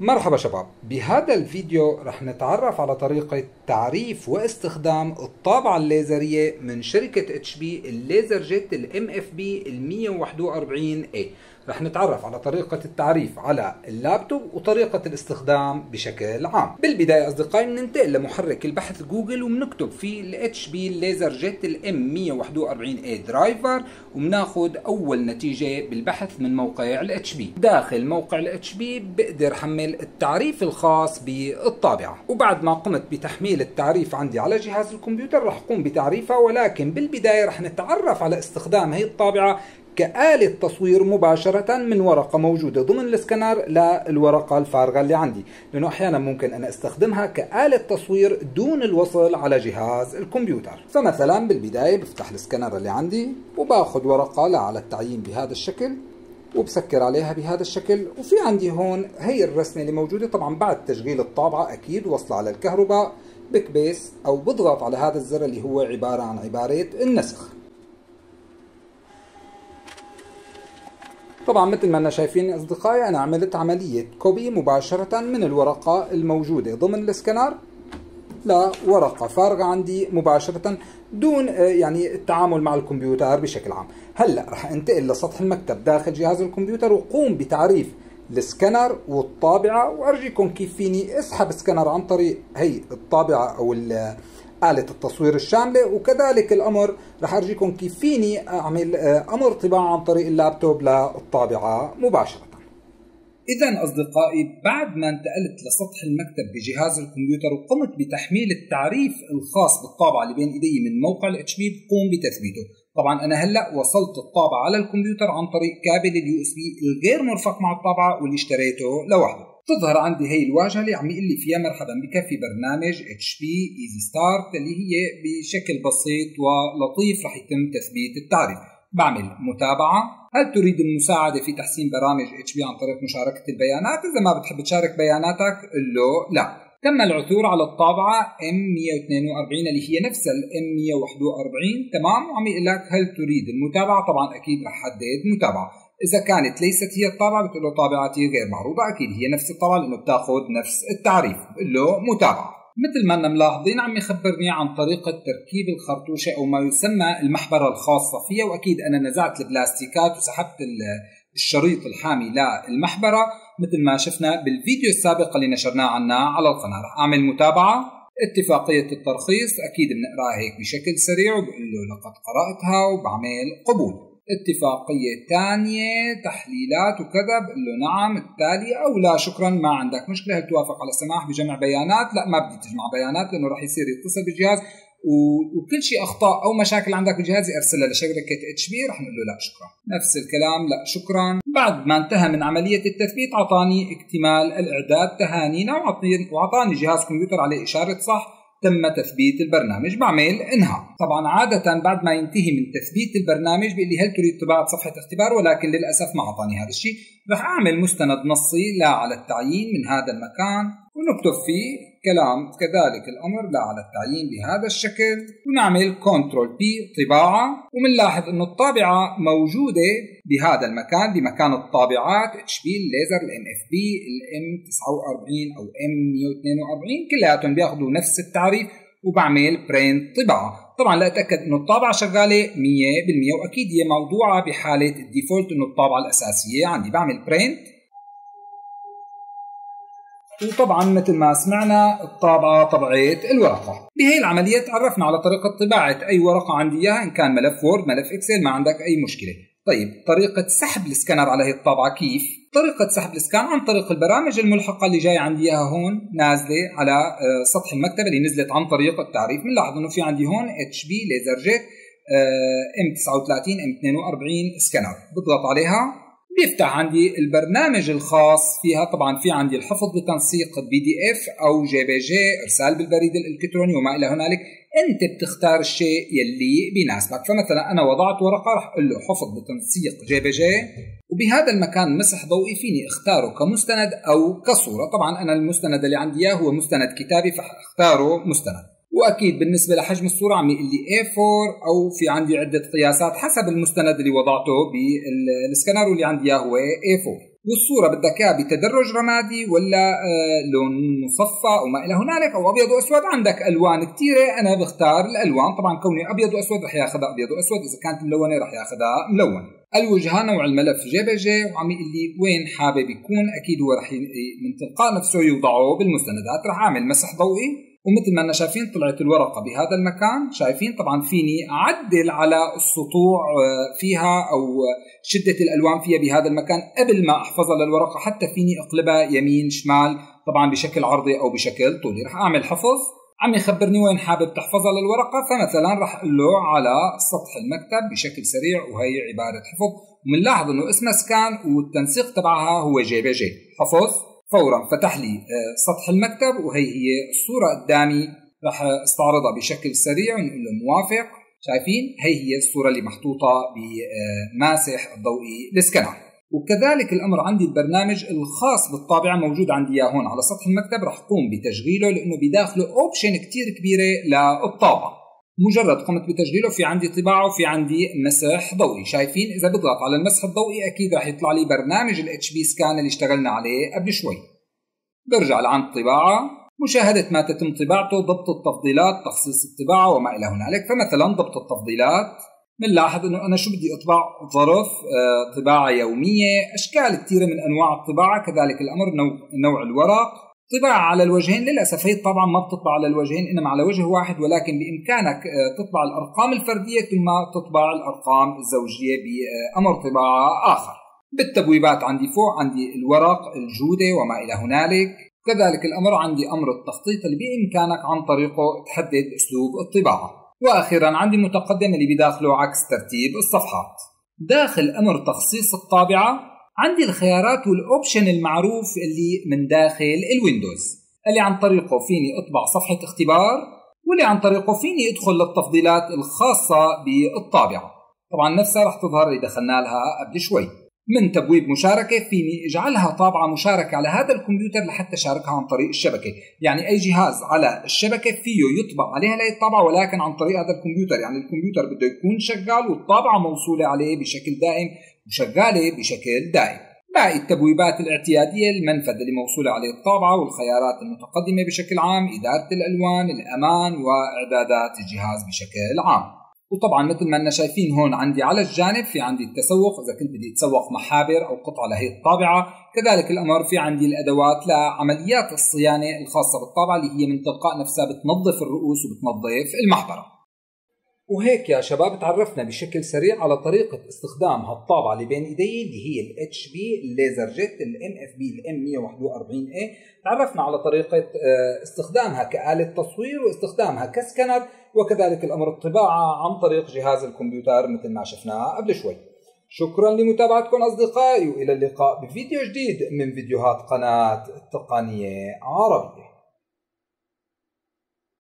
مرحبا شباب. بهذا الفيديو رح نتعرف على طريقة تعريف واستخدام الطابعة الليزرية من شركة HP ال LaserJet ال MFP ال 141 a. رح نتعرف على طريقة التعريف على اللابتوب وطريقة الاستخدام بشكل عام. بالبداية أصدقائي بننتقل لمحرك البحث جوجل وبنكتب فيه ال HP LaserJet ال M141A driver وبناخد أول نتيجة بالبحث من موقع ال HP داخل موقع ال HP بقدر حمل التعريف الخاص بالطابعة. وبعد ما قمت بتحميل التعريف عندي على جهاز الكمبيوتر رح قوم بتعريفها ولكن بالبداية رح نتعرف على استخدام هي الطابعة كآلة تصوير مباشرة من ورقة موجودة ضمن السكنر للورقة الفارغة اللي عندي. لأنه أحيانا ممكن أنا أستخدمها كآلة تصوير دون الوصل على جهاز الكمبيوتر. فمثلا بالبداية بفتح السكنر اللي عندي وباخذ ورقة على التعيين بهذا الشكل وبسكر عليها بهذا الشكل. وفي عندي هون هي الرسمة اللي موجودة. طبعا بعد تشغيل الطابعة أكيد وصل على الكهرباء بكبس أو بضغط على هذا الزر اللي هو عبارة عن عبارة النسخ. طبعا مثل ما أنا شايفين أصدقائي أنا عملت عملية كوبي مباشرة من الورقة الموجودة ضمن السكنر لورقة فارغة عندي مباشرة دون آه، يعني التعامل مع الكمبيوتر بشكل عام. هلأ رح أنتقل لسطح المكتب داخل جهاز الكمبيوتر وقوم بتعريف السكنر والطابعة وأرجيكم كيف فيني أسحب سكنر عن طريق هي الطابعة أو آلة التصوير الشاملة وكذلك الأمر رح أرجيكم كيف فيني أعمل آه، أمر طباعة عن طريق اللابتوب للطابعة مباشرة. إذا أصدقائي بعد ما انتقلت لسطح المكتب بجهاز الكمبيوتر وقمت بتحميل التعريف الخاص بالطابعة اللي بين إيدي من موقع ال HP بقوم بتثبيته. طبعا أنا هلأ وصلت الطابعة على الكمبيوتر عن طريق كابل ال USB الغير مرفق مع الطابعة واللي اشتريته لوحده. تظهر عندي هي الواجهة اللي عم يقول لي فيها مرحبا بك في برنامج HP Easy Start اللي هي بشكل بسيط ولطيف رح يتم تثبيت التعريف. بعمل متابعة. هل تريد المساعدة في تحسين برامج HP عن طريق مشاركة البيانات؟ إذا ما بتحب تشارك بياناتك قل له لا. تم العثور على الطابعة M142 اللي هي نفس ال M141. تمام؟ وعم يقول لك هل تريد المتابعة؟ طبعا أكيد رح حدد متابعة. إذا كانت ليست هي الطابعه بتقول له طابعتي غير معروضه أكيد هي نفس الطابعه لأنه بتأخذ نفس التعريف بقول له متابعة. مثل ما ملاحظين عم يخبرني عن طريقة تركيب الخرطوشة أو ما يسمى المحبرة الخاصة فيها وأكيد أنا نزعت البلاستيكات وسحبت الشريط الحامي للمحبرة. مثل ما شفنا بالفيديو السابق اللي نشرناه عنها على القناة. رح أعمل متابعة. اتفاقية الترخيص أكيد بنقرأها هيك بشكل سريع وبقول له لقد قرأتها وبعمل قبول. اتفاقية ثانية تحليلات وكذا بقول له نعم التالي أو لا شكرا ما عندك مشكلة هل توافق على السماح بجمع بيانات؟ لا ما بدي تجمع بيانات لأنه راح يصير يتصل بالجهاز. وكل شيء اخطاء أو مشاكل عندك بالجهاز أرسلها لشركة اتش بي رح نقول له لا شكرا. نفس الكلام لا شكرا. بعد ما انتهى من عملية التثبيت أعطاني اكتمال الإعداد تهانينا وأعطاني جهاز كمبيوتر عليه إشارة صح. تم تثبيت البرنامج بعمل انهاء طبعا عادة بعد ما ينتهي من تثبيت البرنامج بيقول لي هل تريد طباعة صفحة اختبار؟ ولكن للأسف ما أعطاني هذا الشيء. رح أعمل مستند نصي لا على التعيين من هذا المكان ونكتب فيه كلام كذلك الأمر لا على التعيين بهذا الشكل. ونعمل Control P طباعة. وبنلاحظ أنه الطابعة موجودة بهذا المكان بمكان الطابعات HP ال Laser ال MFP ال M 49 أو M 142 كلياتهم بياخذوا نفس التعريف وبعمل print طباعة. طبعا لأتأكد إنه الطابعة شغالة 100% وأكيد هي موضوعة بحالة ال default إنه الطابعة الأساسية. عندي بعمل print وطبعا مثل ما سمعنا الطابعة طبعت الورقة. بهي العملية تعرفنا على طريقة طباعة أي ورقة عندي إياها إن كان ملف Word ملف Excel ما عندك أي مشكلة. طيب طريقة سحب السكانر على هي الطابعة كيف؟ طريقة سحب ال scan عن طريق البرامج الملحقة اللي جاي عندي إياها هون نازلة على آه، سطح المكتب اللي نزلت عن طريق التعريف. بنلاحظ إنه في عندي هون HP LaserJet M 39 M 42 سكانر. بضغط عليها بيفتح عندي البرنامج الخاص فيها. طبعا في عندي الحفظ بتنسيق PDF أو JPG إرسال بالبريد الإلكتروني وما إلى هنالك. أنت بتختار الشيء يلي بيناسبك. فمثلا أنا وضعت ورقة رح أقول له حفظ بتنسيق JPG وبهذا المكان مسح ضوئي فيني أختاره كمستند أو كصورة. طبعا أنا المستند اللي عندي إياه هو مستند كتابي فأختاره مستند. وأكيد بالنسبة لحجم الصورة عم يقول لي A4 أو في عندي عدة قياسات حسب المستند اللي وضعته بالسكانر واللي عندي إياه هو A4 والصورة بدك إياها بتدرج رمادي ولا آه لون مصفى أو ما إلى هنالك أو أبيض وأسود. عندك ألوان كثيرة أنا بختار الألوان. طبعا كوني أبيض وأسود رح ياخذها أبيض وأسود إذا كانت ملونة رح ياخذها ملونة. الوجهة نوع الملف JPG وعم يقول لي وين حابب يكون أكيد هو رح من تلقاء نفسه يوضعه بالمستندات. رح أعمل مسح ضوئي. ومثل ما إحنا شايفين طلعت الورقة بهذا المكان شايفين طبعا فيني أعدل على السطوع آه، فيها أو شدة الألوان فيها بهذا المكان قبل ما أحفظها للورقة حتى فيني أقلبها يمين شمال طبعا بشكل عرضي أو بشكل طولي. رح أعمل حفظ. عم يخبرني وين حابب تحفظها للورقة فمثلا رح أقول له على سطح المكتب بشكل سريع وهي عبارة حفظ. ومنلاحظ إنه اسمها scan والتنسيق تبعها هو JPG حفظ. فورا. فتح لي آه، سطح المكتب وهي هي الصورة قدامي. راح استعرضها بشكل سريع ونقول له موافق. شايفين؟ هي هي الصورة اللي محطوطة بماسح الضوئي السكانر وكذلك الأمر عندي البرنامج الخاص بالطابعة موجود عندي إياه هون على سطح المكتب رح قوم بتشغيله لأنه بداخله option كتير كبيرة للطابعة. مجرد قمت بتسجيله في عندي طباعة وفي عندي مسح ضوئي. شايفين؟ إذا بضغط على المسح الضوئي أكيد راح يطلع لي برنامج ال HP Scan اللي اشتغلنا عليه قبل شوي. برجع لعند الطباعه مشاهدة ما تتم طباعته ضبط التفضيلات تخصيص الطباعة وما إلى هنالك. فمثلا ضبط التفضيلات بنلاحظ إنه أنا شو بدي أطبع؟ ظرف آه، طباعة يومية أشكال كثيرة من أنواع الطباعة كذلك الأمر نوع الورق. طباعة على الوجهين للأسف. هي طبعا ما بتطبع على الوجهين إنما على وجه واحد ولكن بإمكانك آه، تطبع الأرقام الفردية ثم تطبع الأرقام الزوجية بأمر طباعة آخر. بالتبويبات عندي فوق عندي الورق الجودة وما إلى هنالك. كذلك الأمر عندي أمر التخطيط اللي بإمكانك عن طريقه تحدد أسلوب الطباعة وأخيرا عندي متقدم اللي بداخله عكس ترتيب الصفحات. داخل أمر تخصيص الطابعة عندي الخيارات وال option المعروف اللي من داخل ال Windows. اللي عن طريقه فيني أطبع صفحة اختبار واللي عن طريقه فيني أدخل للتفضيلات الخاصة بالطابعة. طبعا نفسها رح تظهر اللي دخلنا لها قبل شوي. من تبويب مشاركة فيني اجعلها طابعة مشاركة على هذا الكمبيوتر لحتى شاركها عن طريق الشبكة. يعني أي جهاز على الشبكة فيه يطبع عليها هي الطابعة ولكن عن طريق هذا الكمبيوتر. يعني الكمبيوتر بده يكون شغال والطابعة موصولة عليه بشكل دائم وشغالة بشكل دائم. باقي التبويبات الاعتيادية المنفذ اللي موصولة عليه الطابعة والخيارات المتقدمة بشكل عام إدارة الألوان الأمان وإعدادات الجهاز بشكل عام. وطبعا مثل ما إحنا شايفين هون عندي على الجانب في عندي التسوق. إذا كنت بدي اتسوق محابر أو قطعة لهي الطابعة كذلك الأمر في عندي الأدوات لعمليات الصيانة الخاصة بالطابعة اللي هي من تلقاء نفسها بتنظف الرؤوس وبتنظف المحبرة. وهيك يا شباب تعرفنا بشكل سريع على طريقة استخدام هالطابعة اللي بين ايدي اللي هي ال HP الليزر جيت ال MFB ال M141A تعرفنا على طريقة آه، استخدامها كآلة تصوير واستخدامها كسكنر وكذلك الأمر الطباعة عن طريق جهاز الكمبيوتر مثل ما شفناه قبل شوي. شكرا لمتابعتكم أصدقائي وإلى اللقاء بفيديو جديد من فيديوهات قناة التقنية عربية.